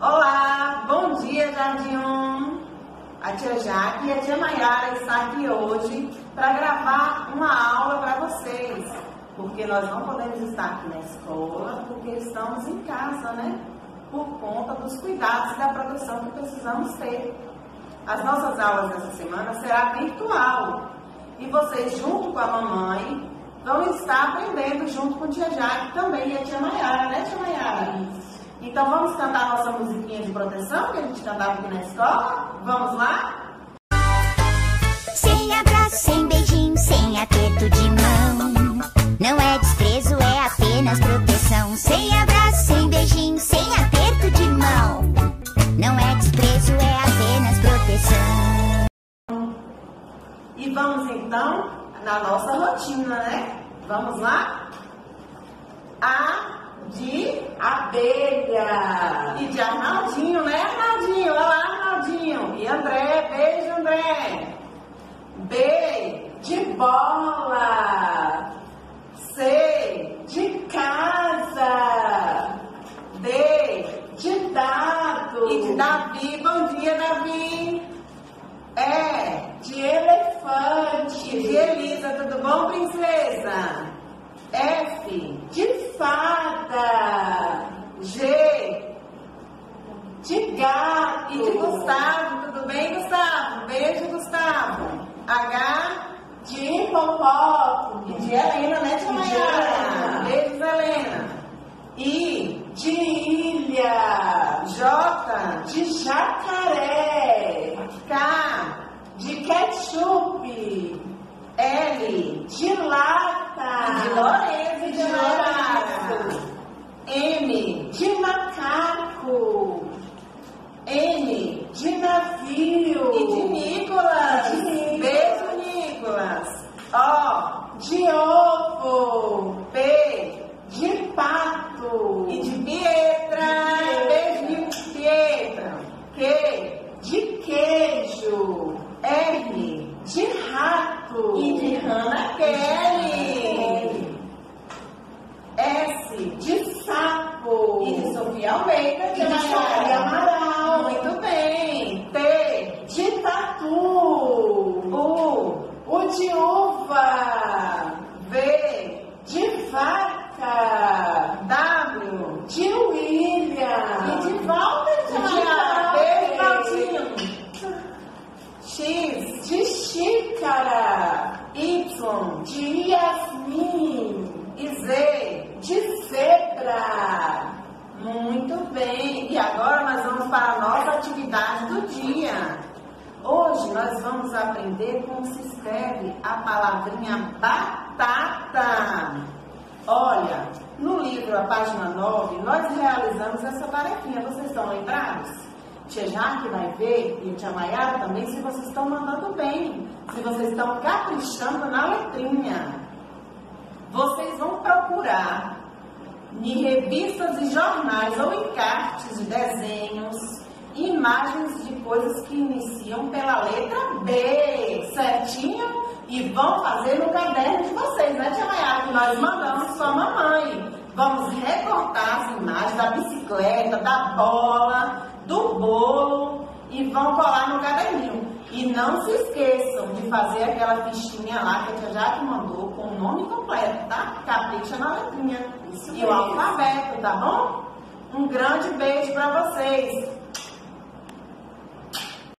Olá, bom dia Jardim 1. A tia Jaque e a tia Mayara estão aqui hoje para gravar uma aula para vocês. Porque nós não podemos estar aqui na escola porque estamos em casa, né? Por conta dos cuidados da produção que precisamos ter. As nossas aulas dessa semana será virtual. E vocês, junto com a mamãe, vão estar aprendendo junto com a tia Jaque também e a tia Mayara, né, tia Mayara? Então vamos cantar nossa musiquinha de proteção que a gente cantava aqui na escola? Vamos lá? Sem abraço, sem beijinho, sem aperto de mão. Não é desprezo, é apenas proteção. Sem abraço, sem beijinho, sem aperto de mão. Não é desprezo, é apenas proteção. E vamos então na nossa rotina, né? Vamos lá? A de abelha. E de Arnaldinho, né, Arnaldinho? Olha lá, Arnaldinho. E André, beijo, André. B de bola. C de casa. D de dado. E de Davi. Bom dia, Davi. E de elefante. E de Elisa. Tudo bom, princesa? F de fada. G de gato. E de Gustavo. Tudo bem, Gustavo? Beijo, Gustavo. H de hipopótamo. E de Helena, né, tia Mayara? Beijos, Helena. I de ilha. J de jacaré. K de ketchup. L de lata. De Lourenço e de Horácio. M de macaco. N de navio. E de Nicolas. De Beijo, Nicolas. O de ovo. P de pato. E de Pietra. Beijo, Pietra. Q de queijo. R de rato. E de Hannah Kelly. E de Sofia Almeida. E de Sofia Amaral. Muito bem. T De tatu. U. O de uva. V. De vaca. W. De William. E de Walter, E de Tia Beijo, Walter. Valtinho. X. De xícara. Y. De Yasmin. E Z. De zebra. Muito bem. E agora nós vamos para a nossa atividade do dia. Hoje nós vamos aprender como se escreve a palavrinha batata. Olha, no livro, a página 9, nós realizamos essa tarefinha. Vocês estão lembrados? Tia Jaque vai ver e Tia Mayara também se vocês estão mandando bem, se vocês estão caprichando na letrinha. Vocês vão procurar em revistas e jornais ou encartes de desenhos, imagens de coisas que iniciam pela letra B, certinho? E vão fazer no caderno de vocês, né, Tia Mayara? Que nós mandamos sua mamãe. Vamos recortar as imagens da bicicleta, da bola, do bolo e vão colar no caderninho. E não se esqueçam de fazer aquela fichinha lá que a Tia Jaque mandou com o nome completo, tá? Capricha na letrinha. Isso e o mesmo. alfabeto, tá bom? Um grande beijo para vocês.